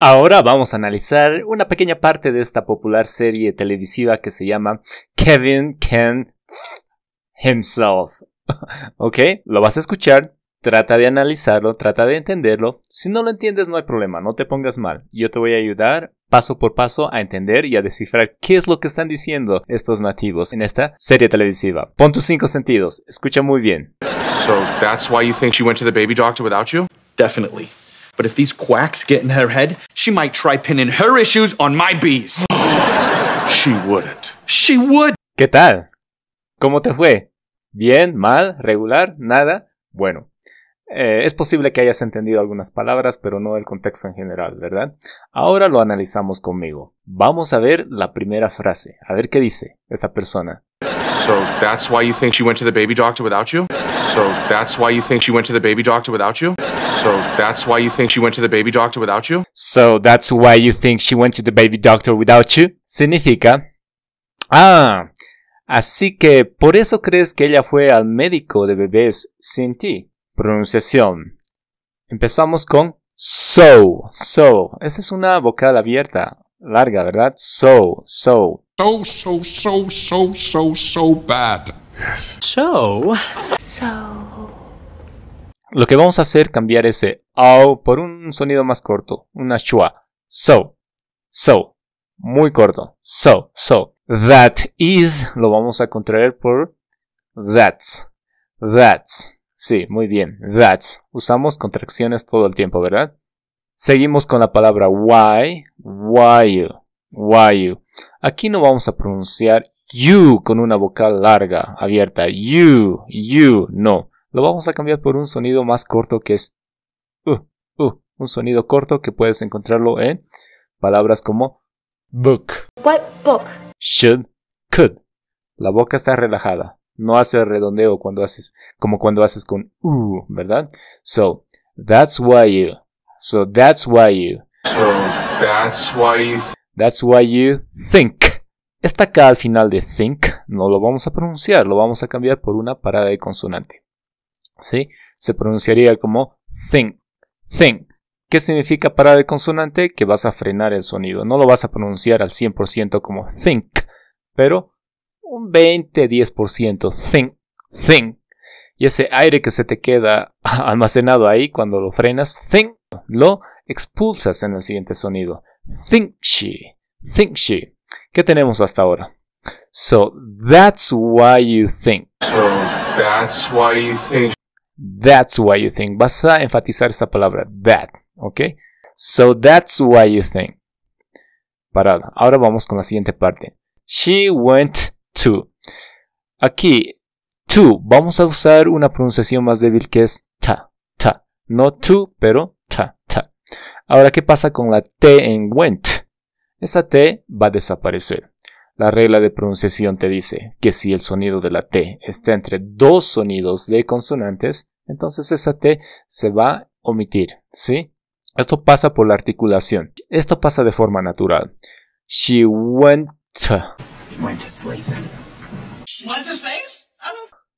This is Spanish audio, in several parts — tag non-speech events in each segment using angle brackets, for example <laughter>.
Ahora vamos a analizar una pequeña parte de esta popular serie televisiva que se llama Kevin Can Himself. <laughs> ok, lo vas a escuchar, trata de analizarlo, trata de entenderlo. Si no lo entiendes no hay problema, no te pongas mal. Yo te voy a ayudar paso por paso a entender y a descifrar qué es lo que están diciendo estos nativos en esta serie televisiva. Pon tus cinco sentidos, escucha muy bien. So that's why you think she went to the baby doctor without you? Definitely. But if these quacks get in her head, she might try pinning her issues on my bees. <gasps> She wouldn't. She would. ¿Qué tal? ¿Cómo te fue? ¿Bien? ¿Mal? ¿Regular? ¿Nada? Bueno, eh, es posible que hayas entendido algunas palabras, pero no el contexto en general, ¿verdad? Ahora lo analizamos conmigo. Vamos a ver la primera frase, a ver qué dice esta persona. So that's why you think she went to the baby doctor without you? So that's why you think she went to the baby doctor without you? So that's why you think she went to the baby doctor without you? So that's why you think she went to the baby doctor without you? Significa, ah, así que por eso crees que ella fue al médico de bebés sin ti. Pronunciación. Empezamos con so, so. Esa es una vocal abierta, larga, ¿verdad? So, so. So, so, so, so, so, so bad. So, Lo que vamos a hacer es cambiar ese au por un sonido más corto, una schwa. So, so, muy corto. So, so. That is lo vamos a contraer por that's. That's. Sí, muy bien. That's. Usamos contracciones todo el tiempo, ¿verdad? Seguimos con la palabra why. Why you. Why you. Aquí no vamos a pronunciar you con una vocal larga, abierta. You, you, no. Lo vamos a cambiar por un sonido más corto que es uh, uh. Un sonido corto que puedes encontrarlo en palabras como book, What book? should, could. La boca está relajada. No hace redondeo cuando haces, como cuando haces con uh, ¿verdad? So, that's why you. So, that's why you. So that's why you That's why you think. Esta acá al final de think no lo vamos a pronunciar, lo vamos a cambiar por una parada de consonante. ¿Sí? Se pronunciaría como think, think. ¿Qué significa parada de consonante? Que vas a frenar el sonido. No lo vas a pronunciar al 100% como think, pero un 20-10% think, think. Y ese aire que se te queda <laughs> almacenado ahí cuando lo frenas, think, lo expulsas en el siguiente sonido. Think she, think she. ¿Qué tenemos hasta ahora? So, that's why you think. So that's why you think That's why you think. Vas a enfatizar esa palabra, that, ¿ok? So, that's why you think. Parada. Ahora vamos con la siguiente parte. She went to. Aquí, to. Vamos a usar una pronunciación más débil que es ta, ta. No to, pero ta, ta. Ahora, ¿qué pasa con la T en went? Esa T va a desaparecer. La regla de pronunciación te dice que si el sonido de la T está entre dos sonidos de consonantes, entonces esa T se va a omitir, ¿sí? Esto pasa por la articulación. Esto pasa de forma natural. She went to.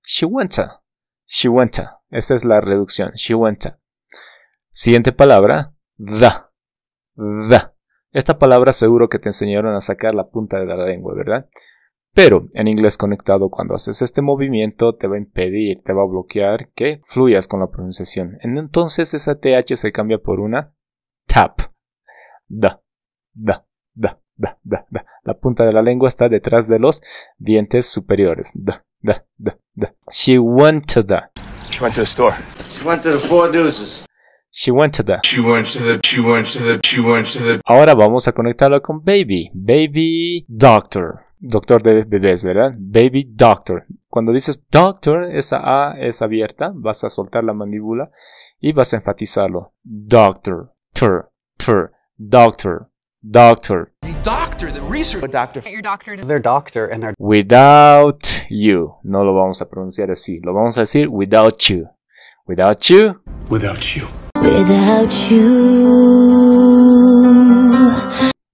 She went to. She went to. Esa es la reducción. She went to. Siguiente palabra. The. The. Esta palabra seguro que te enseñaron a sacar la punta de la lengua, ¿verdad? Pero en inglés conectado cuando haces este movimiento te va a impedir, te va a bloquear que fluyas con la pronunciación. Entonces esa TH se cambia por una tap. Da, da, da, da, da, da. La punta de la lengua está detrás de los dientes superiores. Da, da, da, da. She went to the. She went to the store. she went to the Four Deuces. She went to the. she went to the she went to the she went to the Ahora vamos a conectarlo con baby. Baby doctor. Doctor de bebés, ¿verdad? Baby doctor. Cuando dices doctor, esa A es abierta. Vas a soltar la mandíbula y vas a enfatizarlo. Doctor. Tur. Tur. Doctor. Doctor. The doctor, the research. doctor. Your doctor. Their doctor and their Without you. No lo vamos a pronunciar así. Lo vamos a decir without you. Without you. Without you. Without you.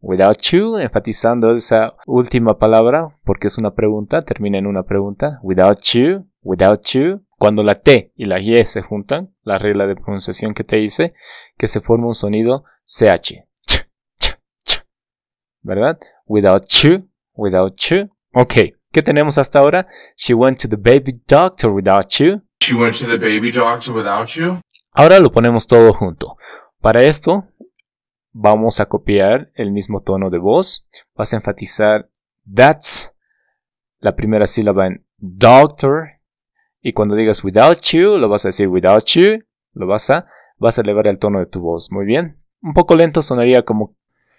Without you, enfatizando esa última palabra porque es una pregunta, termina en una pregunta. Without you, without you. Cuando la T y la Y se juntan, la regla de pronunciación que te hice, que se forma un sonido CH. Ch, ¿verdad? Without you, without you. Ok, ¿qué tenemos hasta ahora? She went to the baby doctor without you. She went to the baby doctor without you. Ahora lo ponemos todo junto. Para esto, vamos a copiar el mismo tono de voz. Vas a enfatizar that's, la primera sílaba en doctor. Y cuando digas without you, lo vas a decir without you. Lo vas a, vas a elevar el tono de tu voz. Muy bien. Un poco lento sonaría como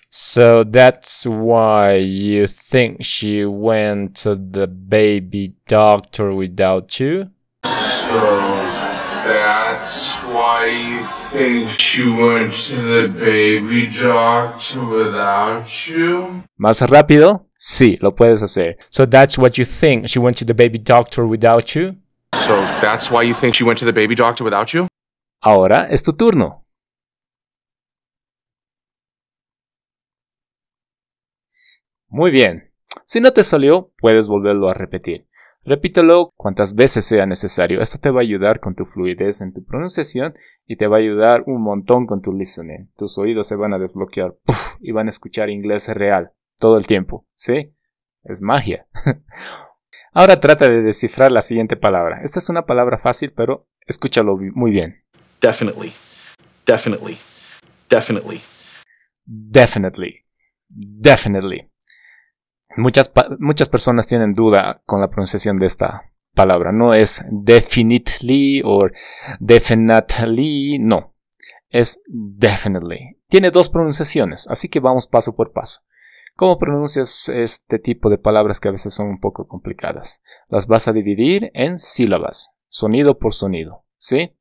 So that's why you think she went to the baby doctor without you? That's why you think she went to the baby doctor without you? Más rápido, sí, lo puedes hacer. So that's what you think she went to the baby doctor without you? So that's why you think she went to the baby doctor without you? Ahora es tu turno. Muy bien. Si no te salió, puedes volverlo a repetir. Repítelo cuantas veces sea necesario. Esto te va a ayudar con tu fluidez en tu pronunciación y te va a ayudar un montón con tu listening. Tus oídos se van a desbloquear ¡puf! y van a escuchar inglés real todo el tiempo. ¿Sí? Es magia. <laughs> Ahora trata de descifrar la siguiente palabra. Esta es una palabra fácil, pero escúchalo muy bien. Definitely. Definitely. Definitely. Definitely. Definitely. Muchas, muchas personas tienen duda con la pronunciación de esta palabra. No es definitely o definitely, no. Es definitely. Tiene dos pronunciaciones, así que vamos paso por paso. ¿Cómo pronuncias este tipo de palabras que a veces son un poco complicadas? Las vas a dividir en sílabas, sonido por sonido, ¿sí?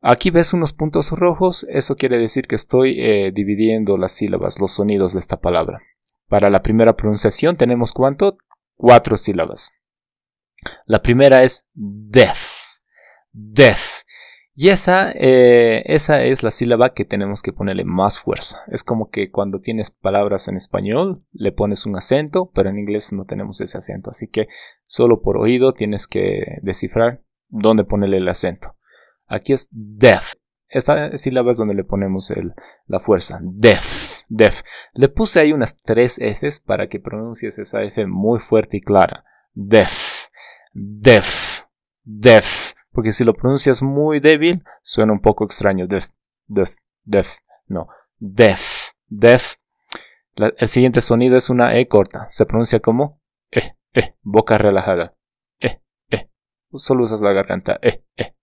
Aquí ves unos puntos rojos, eso quiere decir que estoy eh, dividiendo las sílabas, los sonidos de esta palabra. Para la primera pronunciación tenemos cuánto? Cuatro sílabas. La primera es def. Def. Y esa, eh, esa es la sílaba que tenemos que ponerle más fuerza. Es como que cuando tienes palabras en español le pones un acento, pero en inglés no tenemos ese acento. Así que solo por oído tienes que descifrar dónde ponerle el acento. Aquí es def. Esta sílaba es donde le ponemos el, la fuerza. Def. Def. Le puse ahí unas tres Fs para que pronuncies esa F muy fuerte y clara. Def. Def. Def. Porque si lo pronuncias muy débil, suena un poco extraño. Def. Def. Def. No. Def. Def. El siguiente sonido es una E corta. Se pronuncia como E. E. Boca relajada. E. E. Solo usas la garganta. E. E.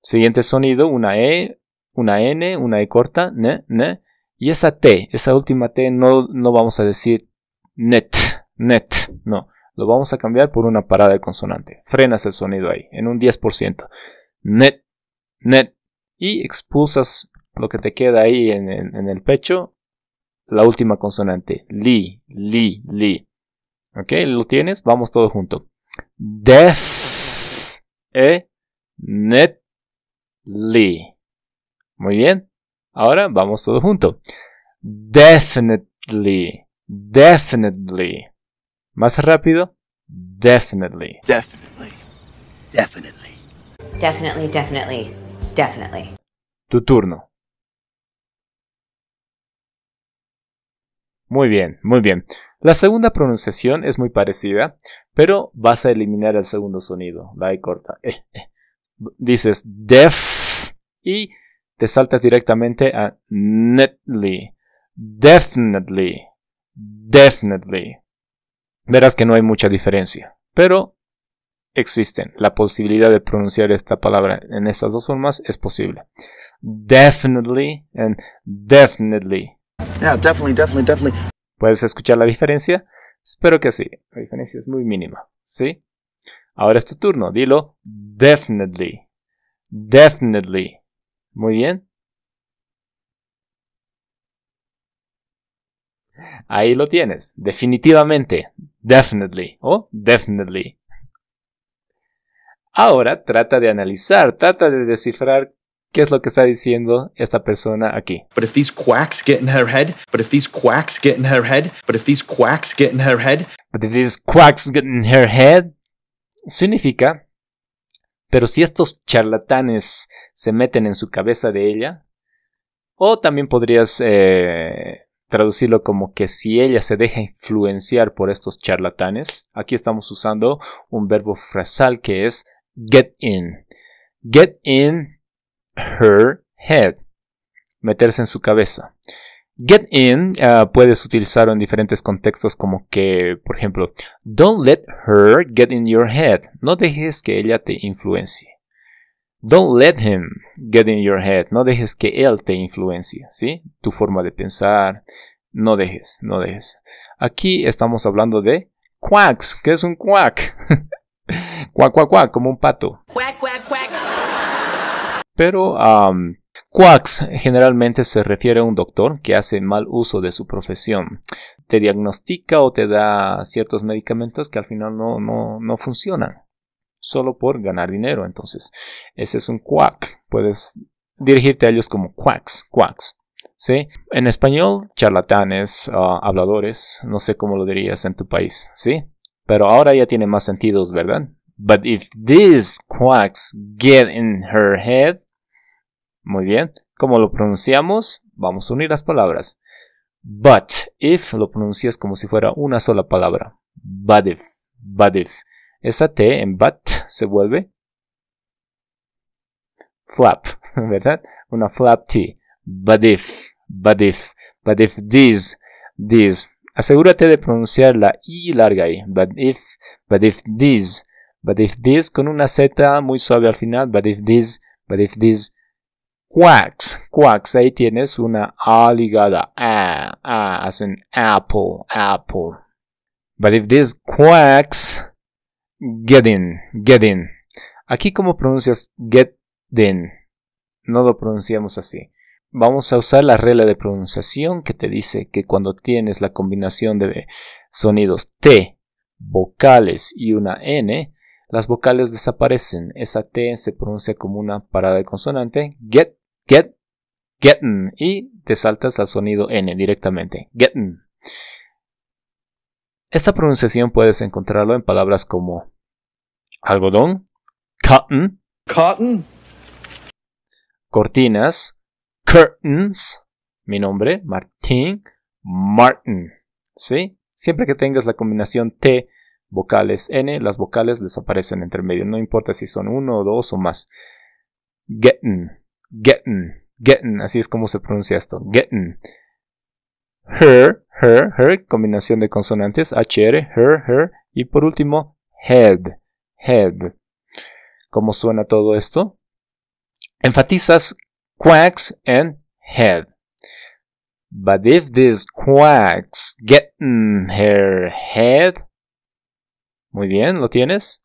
Siguiente sonido, una E, una N, una E corta, ne, ne. Y esa T, esa última T no, no vamos a decir net, net, no. Lo vamos a cambiar por una parada de consonante. Frenas el sonido ahí, en un 10%. Net, net. Y expulsas lo que te queda ahí en, en el pecho, la última consonante. Li, li, li. ¿Ok? ¿Lo tienes? Vamos todo junto. Def, e, net, li. Muy bien. Ahora vamos todo junto. Definitely. Definitely. Más rápido. Definitely. Definitely. Definitely. Definitely, definitely, definitely. Tu turno. Muy bien, muy bien. La segunda pronunciación es muy parecida, pero vas a eliminar el segundo sonido, la I corta. eh, eh. Dices def y te saltas directamente a netly. Definitely. Definitely. Verás que no hay mucha diferencia, pero existen. La posibilidad de pronunciar esta palabra en estas dos formas es posible. Definitely and definitely. Yeah, definitely, definitely, definitely. ¿Puedes escuchar la diferencia? Espero que sí. La diferencia es muy mínima. ¿Sí? Ahora es tu turno. Dilo definitely. Definitely. Muy bien. Ahí lo tienes. Definitivamente. Definitely. O definitely. Ahora trata de analizar, trata de descifrar qué es lo que está diciendo esta persona aquí. But if these quacks get in her head, but if these quacks get in her head, but if these quacks get in her head, But if these quacks get in her head, significa, pero si estos charlatanes se meten en su cabeza de ella, o también podrías eh, traducirlo como que si ella se deja influenciar por estos charlatanes, aquí estamos usando un verbo frasal que es get in. Get in her head. Meterse en su cabeza. Get in uh, puedes utilizarlo en diferentes contextos como que, por ejemplo, don't let her get in your head. No dejes que ella te influencie. Don't let him get in your head. No dejes que él te influencie, ¿sí? Tu forma de pensar. No dejes, no dejes. Aquí estamos hablando de quacks. ¿Qué es un quack? <laughs> quack, quack, quack, como un pato. Quack, quack, quack. Pero um, quacks generalmente se refiere a un doctor que hace mal uso de su profesión. Te diagnostica o te da ciertos medicamentos que al final no, no, no funcionan. Solo por ganar dinero. Entonces, ese es un quack. Puedes dirigirte a ellos como quacks, quacks. ¿Sí? En español, charlatanes, uh, habladores, no sé cómo lo dirías en tu país, ¿sí? Pero ahora ya tiene más sentidos, ¿verdad? But if these quacks get in her head, muy bien. ¿Cómo lo pronunciamos? Vamos a unir las palabras. But if lo pronuncias como si fuera una sola palabra. But if, but if. Esa T en but se vuelve flap, <laughs> ¿verdad? Una flap T. But if, but if, but if these, these. Asegúrate de pronunciar la I larga ahí. But if, but if these, but if these con una Z muy suave al final. But if these, but if these quacks, quacks, ahí tienes una A ligada, A, A, hacen apple, apple. But if these quacks get in, get in. Aquí como pronuncias get in, no lo pronunciamos así. Vamos a usar la regla de pronunciación que te dice que cuando tienes la combinación de sonidos T, vocales y una N, las vocales desaparecen. Esa T se pronuncia como una parada de consonante. Get, get, getting. Y te saltas al sonido N directamente. Getting. Esta pronunciación puedes encontrarlo en palabras como algodón, cotton, Cotton? cortinas, curtains, mi nombre, Martín, Martin. ¿Sí? Siempre que tengas la combinación T, vocales N, las vocales desaparecen entre medio. No importa si son uno o dos o más. Getting, getting, getting. Así es como se pronuncia esto. Getting. Her, her, her. Combinación de consonantes. HR, her, her. Y por último, head, head. ¿Cómo suena todo esto? Enfatizas quacks and head. But if these quacks get her head, muy bien, ¿lo tienes?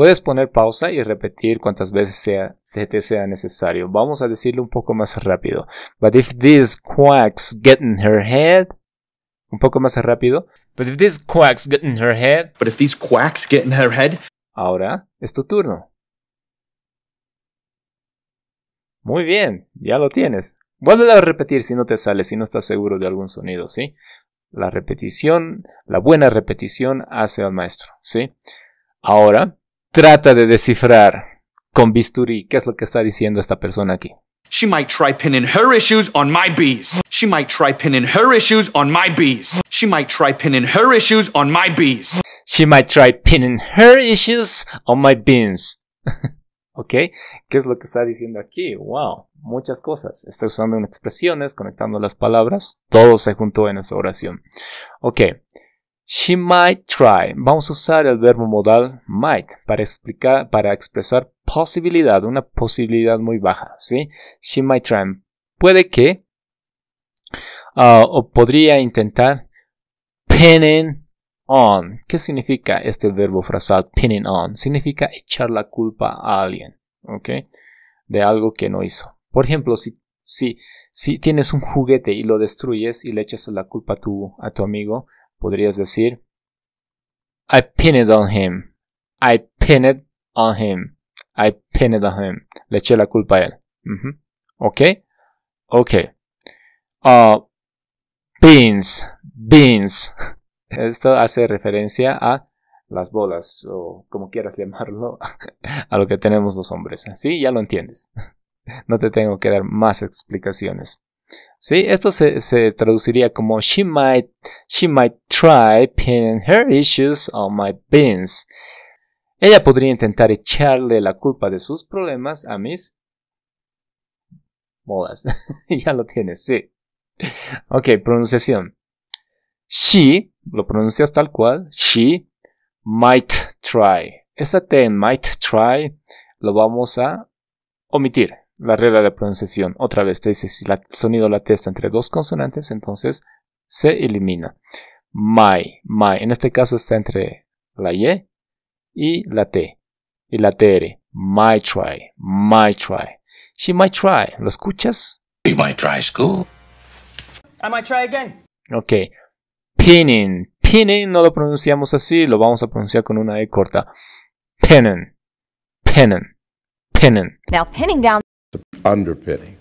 Puedes poner pausa y repetir cuantas veces sea, se te sea necesario. Vamos a decirlo un poco más rápido. But if these quacks get in her head, un poco más rápido. But if these quacks get in her head, But if these quacks get in her head, ahora es tu turno. Muy bien, ya lo tienes. Vuelve a repetir si no te sale, si no estás seguro de algún sonido, ¿sí? La repetición, la buena repetición hace al maestro, ¿sí? Ahora, trata de descifrar con bisturí qué es lo que está diciendo esta persona aquí. she might try pinning her issues on my bees. She might try pinning her issues on my bees. She might try pinning her issues on my bees. She might try pinning her issues on my beans. <laughs> ¿Ok? ¿Qué es lo que está diciendo aquí? Wow, muchas cosas. Está usando expresiones, conectando las palabras. Todo se juntó en esta oración. Ok. She might try. Vamos a usar el verbo modal might para explicar, para expresar posibilidad, una posibilidad muy baja, ¿sí? She might try. Puede que ah, o podría intentar pinning on. ¿Qué significa este verbo frasal pinning on? Significa echar la culpa a alguien, ¿ok? De algo que no hizo. Por ejemplo, si, si, si tienes un juguete y lo destruyes y le echas la culpa a tu, a tu amigo, podrías decir I pinned it on him. I pinned on him. I pinned on him. Le eché la culpa a él. Ujú. ¿Ok? Ok. Ah, beans. Beans. <laughs> Esto hace referencia a las bolas o como quieras llamarlo, <laughs> a lo que tenemos los hombres. ¿Sí? Ya lo entiendes. <laughs> no te tengo que dar más explicaciones. ¿Sí? Esto se, se, traduciría como she might, she might try pinning her issues on my beans. Ella podría intentar echarle la culpa de sus problemas a mis bolas. <laughs> ya lo tienes, sí. Ok, pronunciación. She, lo pronuncias tal cual. She might try. Esa T en might try lo vamos a omitir. La regla de pronunciación. Otra vez te dice si el sonido la T está entre dos consonantes, entonces se elimina. My, my. En este caso está entre la Y y la T. Y la TR. Might try. Might try. She might try. ¿Lo escuchas? We might try school. I might try again. Ok. Pinning. Pinning no lo pronunciamos así, lo vamos a pronunciar con una E corta. Pinning. Pinning. Pinning. Now pinning down. Underpinning.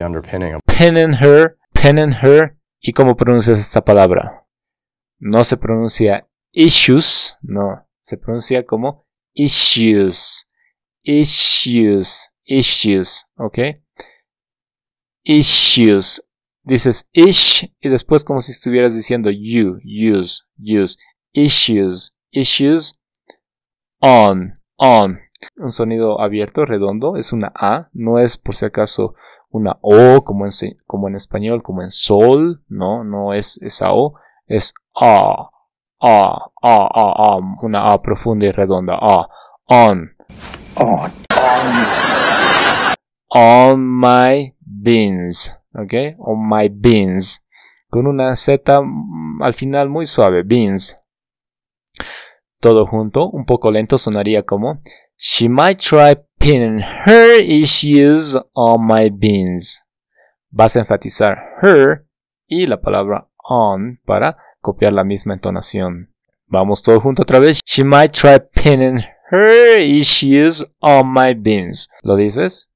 Underpinning. Pinning her. Pinning her. ¿Y cómo pronuncias esta palabra? No se pronuncia issues, no. Se pronuncia como issues. Issues. Issues. ¿Ok? Issues dices ish y después como si estuvieras diciendo you, use, use, issues, issues, on, on. Un sonido abierto, redondo, es una A, no es por si acaso una O como en, como en español, como en sol, no, no es esa O, es A, A, A, A, A, una A profunda y redonda, A, on, on, on, on my beans. ¿ok? O my beans, con una Z mm, al final muy suave, beans. Todo junto, un poco lento, sonaría como She might try pinning her issues on my beans. Vas a enfatizar her y la palabra on para copiar la misma entonación. Vamos todo junto otra vez. She might try pinning her issues on my beans. ¿Lo dices?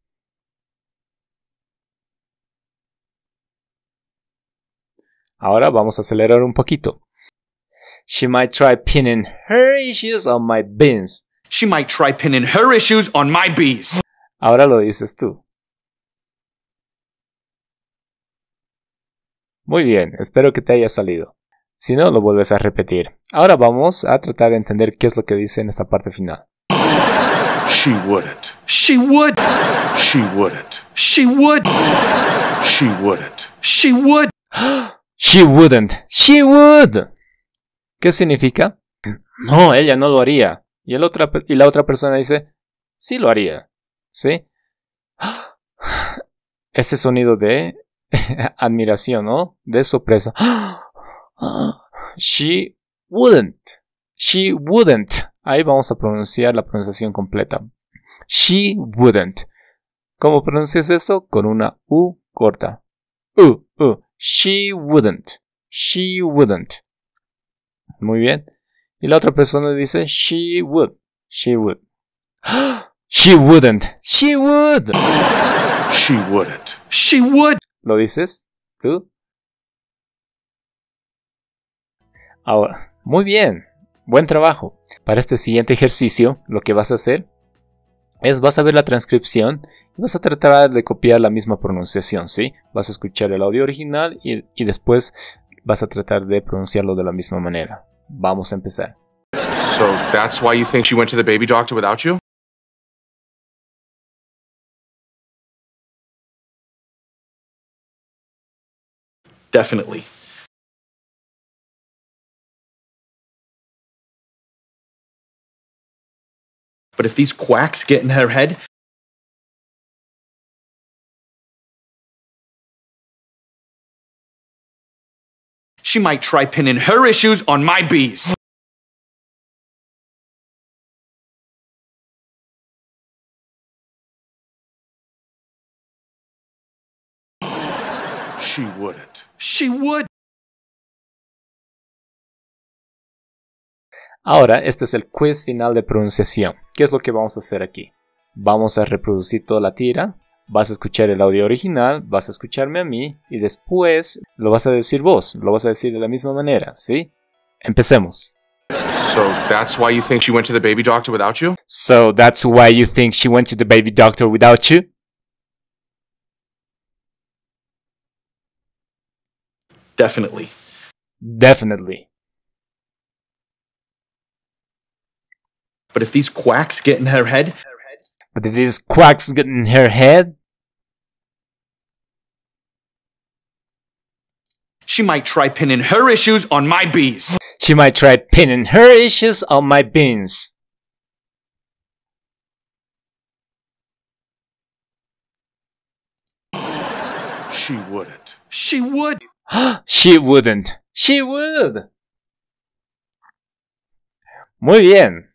Ahora vamos a acelerar un poquito. She might try pinning her issues on my beans. She might try pinning her issues on my bees. Ahora lo dices tú. Muy bien, espero que te haya salido. Si no, lo vuelves a repetir. Ahora vamos a tratar de entender qué es lo que dice en esta parte final. She wouldn't. She would. She wouldn't. She would. She wouldn't. She would. <gasps> She wouldn't. She would. ¿Qué significa? No, ella no lo haría. Y, la otra persona dice, sí lo haría. ¿Sí? <gasps> Ese sonido de <laughs> admiración, ¿no? De sorpresa. <gasps> She wouldn't. She wouldn't. Ahí vamos a pronunciar la pronunciación completa. She wouldn't. ¿Cómo pronuncias esto? Con una U corta. U, U. She wouldn't. She wouldn't. Muy bien. Y la otra persona dice she would. She would. <gasps> she wouldn't. She would. She wouldn't. She would. ¿Lo dices? ¿Tú? Ahora, muy bien. Buen trabajo. Para este siguiente ejercicio, lo que vas a hacer es vas a ver la transcripción y vas a tratar de copiar la misma pronunciación, ¿sí? Vas a escuchar el audio original y, y después vas a tratar de pronunciarlo de la misma manera. Vamos a empezar. So that's why you think she went to the baby doctor without you? Definitely. But if these quacks get in her head, she might try pinning her issues on my bees. She wouldn't. She would. Ahora, este es el quiz final de pronunciación. ¿Qué es lo que vamos a hacer aquí? Vamos a reproducir toda la tira, vas a escuchar el audio original, vas a escucharme a mí y después lo vas a decir vos, lo vas a decir de la misma manera, ¿sí? Empecemos. So that's why you think she went to the baby doctor without you? So that's why you think she went to the baby doctor without you? Definitely. Definitely. But if these quacks get in her head. But if these quacks get in her head. She might try pinning her issues on my bees. she might try pinning her issues on my beans. She wouldn't. She would. <gasps> She wouldn't. She would. Muy bien.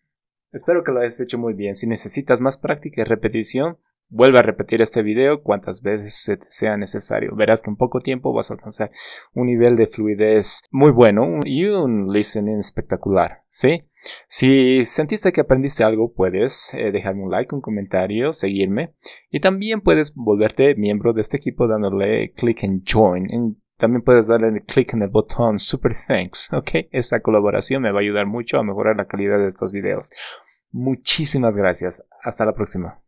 Espero que lo hayas hecho muy bien. Si necesitas más práctica y repetición, vuelve a repetir este video cuantas veces sea necesario. Verás que en poco tiempo vas a alcanzar un nivel de fluidez muy bueno y un listening espectacular. ¿Sí? Si sentiste que aprendiste algo, puedes eh, dejarme un like, un comentario, seguirme y también puedes volverte miembro de este equipo dándole click en join. También puedes darle clic en el botón super thanks, <laughs> ¿ok? Esa colaboración me va a ayudar mucho a mejorar la calidad de estos videos. Muchísimas gracias. Hasta la próxima.